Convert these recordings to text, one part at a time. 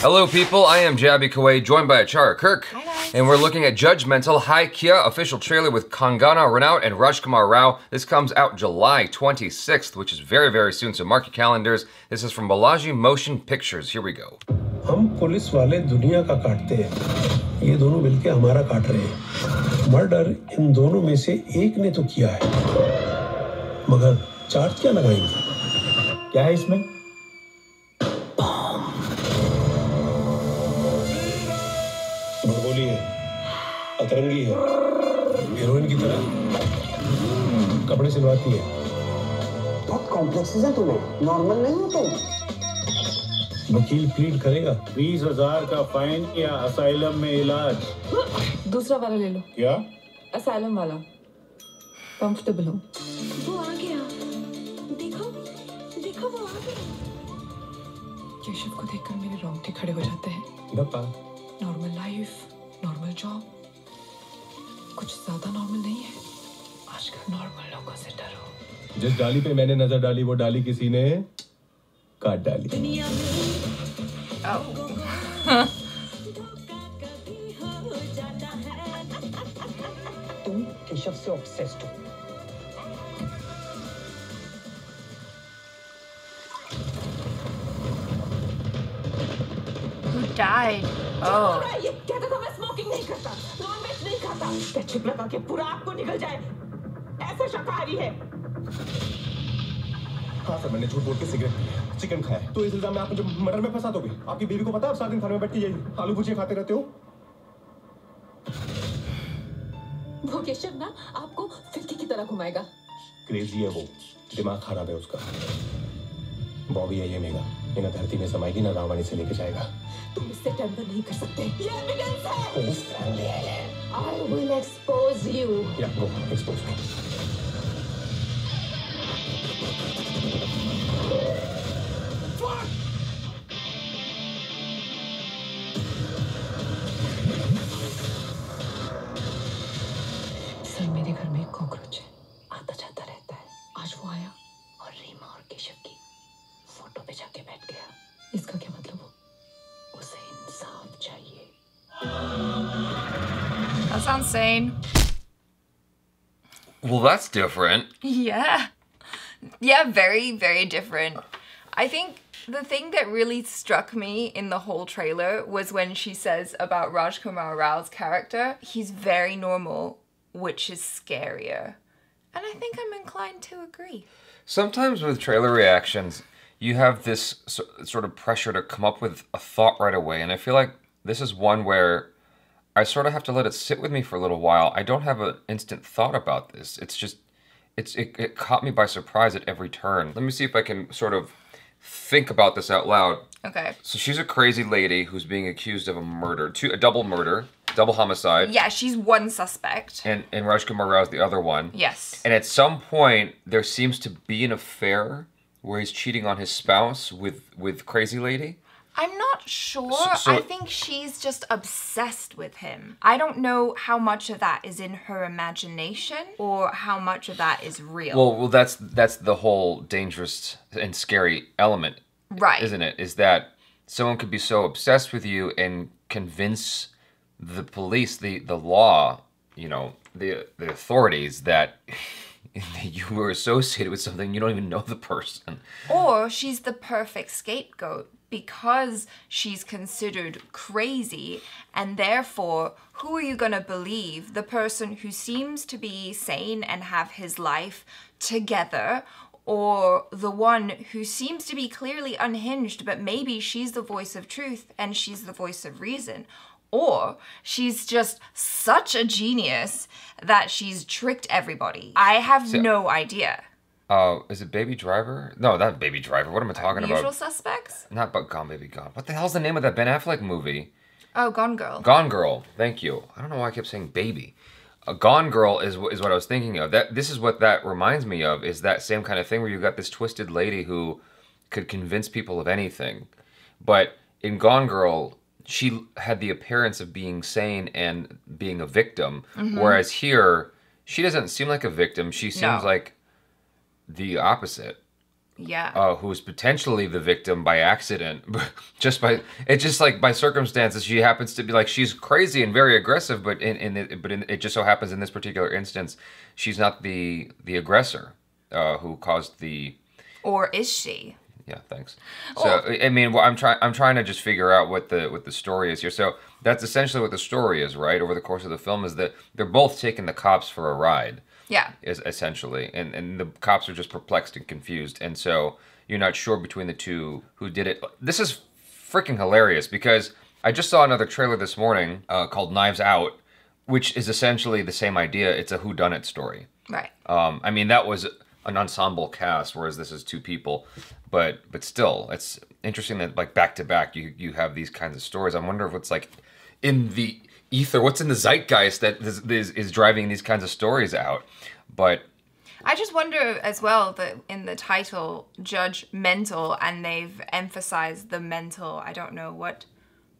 Hello people, I am Jaby Koay, joined by Achara Kirk. Hi guys. And we're looking at Judgementall Hai Kya official trailer with Kangana Ranaut and Rajkummar Rao. This comes out July 26th, which is very, very soon, so mark your calendars. This is from Balaji Motion Pictures. Here we go. हम police वाले दुनिया का काटते हैं ये दोनों मिलके हमारा काट रहे हैं मर्डर इन दोनों में से एक ने तो किया है मगर चार्ज क्या लगाएंगे क्या है इसमें अतरंगी है। हीरोइन की तरह। कपड़े सिलवाती है। बहुत कॉम्प्लेक्सेस है तुम्हें। नॉर्मल नहीं हो तुम वकील प्लीड करेगा। बीस हज़ार का फाइन या असाइलम में इलाज? दूसरा वाला ले लो। क्या? असाइलम वाला। कंफर्टेबल हूँ। वो आ गया। देखो देखो वो आ गया। केशव को देखकर मेरे रोंगटे खड़े हो जाते हैं। नॉर्मल लाइफ नॉर्मल जॉब कुछ ज़्यादा नॉर्मल नहीं है। आजकल नॉर्मल लोगों से डरो। जिस डाली पे मैंने नज़र डाली वो डाली किसी ने काट डाली। तुम केशव से ऑब्सेस्ड हो। Died? Oh. ये कहता था मैं स्मोकिंग नहीं करता। खाता केचप लगा के पूरा आपको निकल जाए। ऐसा शाकाहारी है। हाँ सर मैंने झूठ बोल के सिगरेट चिकन खाया तो इस इल्ज़ाम में आप मुझे मर्डर में फंसा दोगे? आपकी बीवी को पता है आप सात दिन खाने में बैठ के यही आलू भुजिया खाते रहते हो? वो केशव ना आपको फिरकी की तरह घुमाएगा। क्रेजी है वो। दिमाग खराब है उसका। बॉबी है ये मेगा इन्हें धरती में समाएगी ना रावण इसे लेके जाएगा। तुम इससे टेम्पर नहीं कर सकते। ये एविडेंस है। ये आई विल एक्सपोज यू या गो एक्सपोज मी सर मेरे घर में एक कॉकरोच है। आता जाता रहता है। आज वो आया और रीमा और केशव की फ़ोटो पे जाके बैठ गया। इसका क्या sounds sane. Well, that's different. Yeah. Yeah, very, very different. I think the thing that really struck me in the whole trailer was when she says about Rajkummar Rao's character, he's very normal, which is scarier. And I think I'm inclined to agree. Sometimes with trailer reactions, you have this sort of pressure to come up with a thought right away. And I feel like this is one where I sort of have to let it sit with me for a little while. I don't have an instant thought about this. It's just, it's it, it caught me by surprise at every turn. Let me see if I can sort of think about this out loud. Okay. So she's a crazy lady who's being accused of a murder, two, a double murder, double homicide, Yeah, she's one suspect. and and Rajkummar Rao's the other one. Yes. And at some point, there seems to be an affair where he's cheating on his spouse with with crazy lady. I'm not sure. So- so- I think she's just obsessed with him. I don't know how much of that is in her imagination or how much of that is real. Well, well, that's that's the whole dangerous and scary element, right. isn't it? Is that someone could be so obsessed with you and convince the police, the the law, you know, the the authorities that you were associated with something you don't even know the person. Or she's the perfect scapegoat because she's considered crazy, and therefore, who are you going to believe? The person who seems to be sane and have his life together, or the one who seems to be clearly unhinged, but maybe she's the voice of truth and she's the voice of reason? Or she's just such a genius that she's tricked everybody. I have no idea. Uh, is it Baby Driver? No, not Baby Driver. What am I talking Usual about? suspects? Not but Gone Baby Gone. What the hell's the name of that Ben Affleck movie? Oh, Gone Girl. Gone Girl. Thank you. I don't know why I kept saying baby. A Gone Girl is is what I was thinking of. That this is what that reminds me of. Is that same kind of thing where you got this twisted lady who could convince people of anything, but in Gone Girl, she had the appearance of being sane and being a victim, whereas here she doesn't seem like a victim. She seems No. like the opposite. Yeah. uh, who is potentially the victim by accident, just by it's just like by circumstances. She happens to be like she's crazy and very aggressive, but in, in it, but in, it just so happens in this particular instance, she's not the the aggressor uh, who caused the or is she? Yeah, thanks. So I I mean, well, I'm trying. I'm trying to just figure out what the what the story is here. So that's essentially what the story is, right? Over the course of the film, is that they're both taking the cops for a ride, Yeah. is essentially, and and the cops are just perplexed and confused, and so you're not sure between the two who did it. This is freaking hilarious because I just saw another trailer this morning uh, called Knives Out, which is essentially the same idea. It's a whodunit story. Right. Um, I mean, that was an ensemble cast, whereas this is two people. But but still, it's interesting that like back to back, you you have these kinds of stories. I wonder if what's like in the ether, what's in the zeitgeist that is, is, is driving these kinds of stories out. But I just wonder as well that in the title, Judge Mental, and they've emphasized the mental. I don't know what.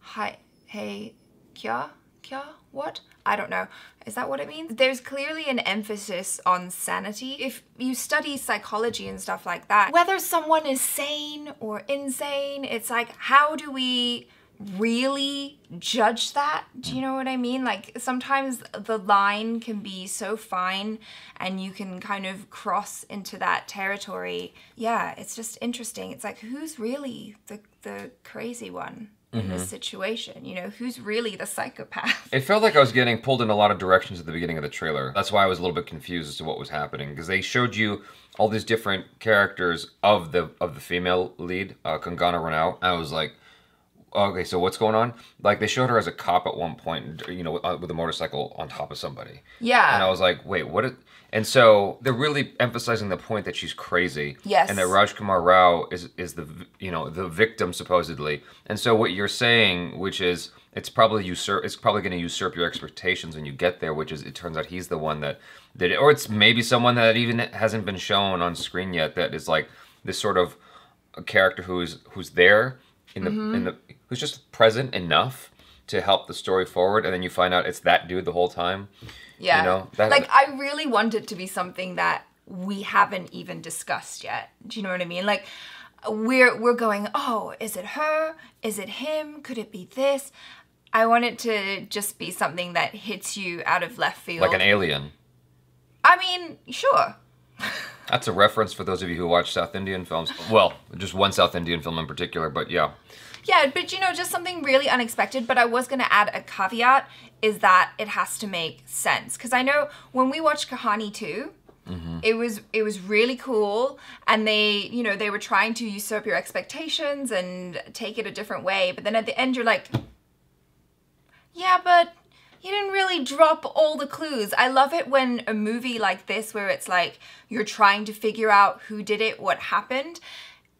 Hi, hey, kya, kya, what? I don't know. Is that what it means? There's clearly an emphasis on sanity. If you study psychology and stuff like that, whether someone is sane or insane, it's like, how do we really judge that. Do you know what I mean? Like sometimes the line can be so fine and you can kind of cross into that territory. Yeah, it's just interesting. It's like who's really the the crazy one in this situation? You know, who's really the psychopath? It felt like I was getting pulled in a lot of directions at the beginning of the trailer. That's why I was a little bit confused as to what was happening because they showed you all these different characters of the of the female lead, uh, Kangana Ranaut. I was like, okay, so what's going on? Like they showed her as a cop at one point, you know, uh, with a motorcycle on top of somebody. Yeah. And I was like, wait, what? Is... And so they're really emphasizing the point that she's crazy. Yes. And that Rajkummar Rao is is the you know the victim supposedly. And so what you're saying, which is it's probably usurp, it's probably going to usurp your expectations when you get there. Which is it turns out he's the one that did it, or it's maybe someone that even hasn't been shown on screen yet. That is like this sort of a character who's who's there in the in the who's just present enough to help the story forward, and then you find out it's that dude the whole time. Yeah. you know, that- like I really want it to be something that we haven't even discussed yet. Do you know what I mean? Like we're we're going, "Oh, is it her? Is it him? Could it be this?" I want it to just be something that hits you out of left field. Like an alien. I mean, sure. That's a reference for those of you who watch South Indian films. Well, just one South Indian film in particular, but yeah. Yeah, but you know, just something really unexpected. But I was going to add a caveat is that it has to make sense. Because I know when we watched Kahani 2, mm-hmm. it was it was really cool and they you know they were trying to usurp your expectations and take it a different way but then at the end you're like yeah but you didn't really drop all the clues i love it when a movie like this where it's like you're trying to figure out who did it what happened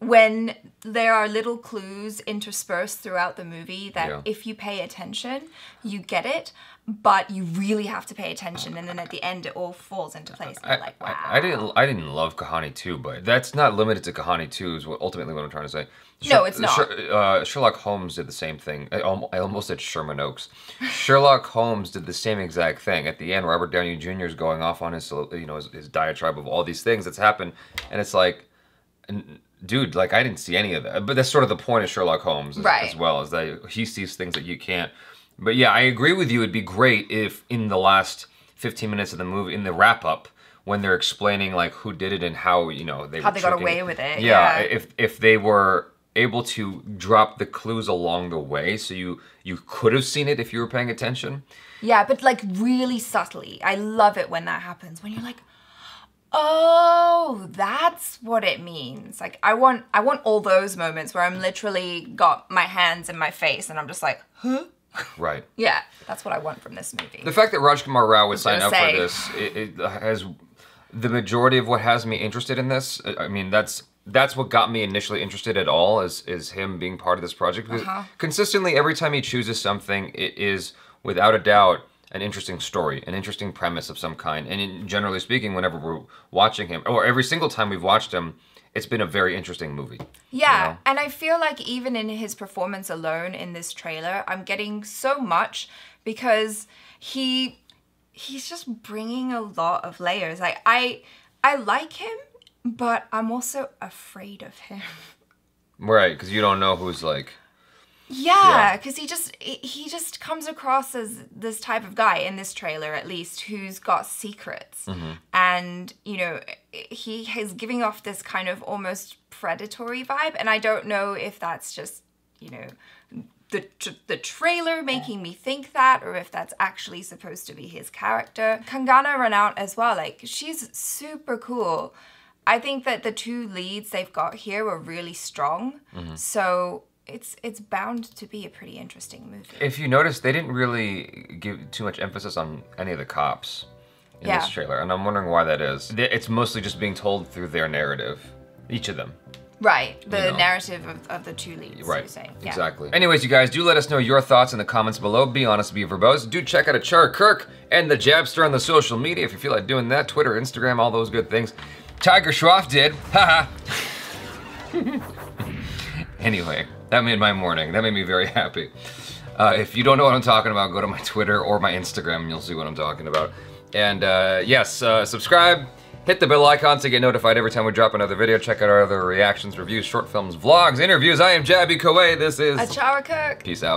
when there are little clues interspersed throughout the movie that Yeah. if you pay attention you get it but you really have to pay attention and then at the end it all falls into place and I, like wow I, I didn't I didn't love Kahani 2, but that's not limited to Kahani 2 is what ultimately what I'm trying to say. No, it's not. Sher- uh, Sherlock Holmes did the same thing. I, I almost said Sherman Oaks. Sherlock Holmes did the same exact thing. At the end, Robert Downey Jr. is going off on his you know his, his diatribe of all these things that's happened, and it's like, n- dude, like I didn't see any of that. But that's sort of the point of Sherlock Holmes as, Right. as well, is that he sees things that you can't. But yeah, I agree with you. It'd be great if in the last 15 minutes of the movie, in the wrap up, when they're explaining like who did it and how you know they How were they got away with it, Yeah, yeah. if if they were able to drop the clues along the way, so you you could have seen it if you were paying attention. Yeah, but like really subtly. I love it when that happens. When you're like, "Oh, that's what it means." Like I want I want all those moments where I'm literally got my hands in my face and I'm just like, "Huh?" Right. Yeah, that's what I want from this movie. The fact that Rajkummar Rao would sign up say. for this it, it has the majority of what has me interested in this. I mean, that's that's what got me initially interested at all is is him being part of this project. Because Uh-huh. consistently, every time he chooses something, it is without a doubt an interesting story, an interesting premise of some kind. And in, generally speaking, whenever we're watching him, or every single time we've watched him, it's been a very interesting movie. Yeah, know? and I feel like even in his performance alone in this trailer, I'm getting so much because he he's just bringing a lot of layers. Like I I like him but I'm also afraid of him. Right, because you don't know who's like. Yeah, because he just he just comes across as this type of guy in this trailer, at least, who's got secrets, mm-hmm. and you know he is giving off this kind of almost predatory vibe, and I don't know if that's just you know the tr- the trailer making me think that, or if that's actually supposed to be his character. Kangana Ranaut as well, like she's super cool. I think that the two leads they've got here were really strong, mm-hmm. so it's it's bound to be a pretty interesting movie. If you notice, they didn't really give too much emphasis on any of the cops in Yeah. this trailer, and I'm wondering why that is. It's mostly just being told through their narrative, each of them. Right, the You know. narrative of, of the two leads. Right. Yeah. Exactly. Anyways, you guys, do let us know your thoughts in the comments below. Be honest, be verbose. Do check out Achara Kirk and the Jabster on the social media if you feel like doing that. Twitter, Instagram, all those good things. Tiger Shroff did. Haha. anyway, that made my morning. That made me very happy. Uh, if you don't know what I'm talking about, go to my Twitter or my Instagram and you'll see what I'm talking about. And uh, yes, uh, subscribe, hit the bell icon to get notified every time we drop another video. Check out our other reactions, reviews, short films, vlogs, interviews. I am Jaby Koay. This is Achara Kirk. Peace out.